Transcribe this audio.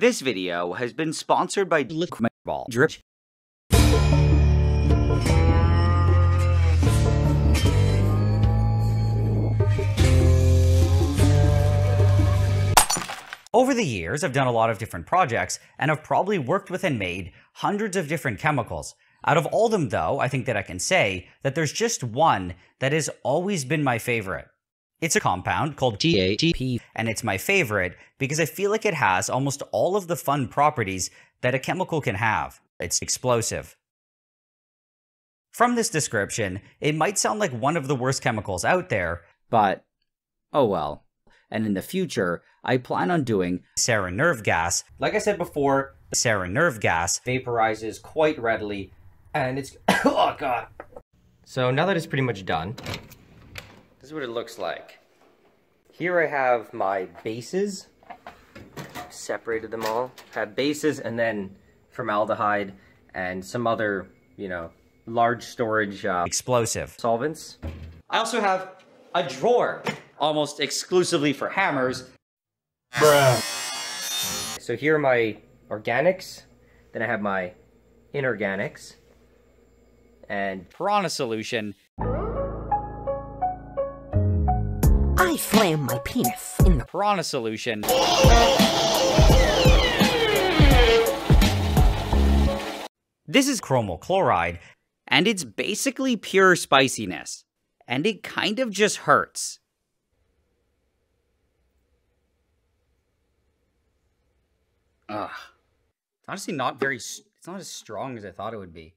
This video has been sponsored by Liquid Ball Drip. Over the years, I've done a lot of different projects and have probably worked with and made hundreds of different chemicals. Out of all them, though, I think that I can say that there's just one that has always been my favorite. It's a compound called TATP, and it's my favorite because I feel like it has almost all of the fun properties that a chemical can have. It's explosive. From this description, it might sound like one of the worst chemicals out there, but oh well. And in the future, I plan on doing sarin nerve gas. Like I said before, sarin nerve gas vaporizes quite readily, and it's oh god. So now that it's pretty much done, is what it looks like. Here I have my bases. Separated them all. have bases and then formaldehyde and some other, you know, large storage uh, explosive solvents. I also have a drawer almost exclusively for hammers. Bruh. So here are my organics. Then I have my inorganics. And piranha solution. I slam my penis in the piranha solution. This is chromyl chloride, and it's basically pure spiciness. And it kind of just hurts. Ugh. It's honestly not very, it's not as strong as I thought it would be.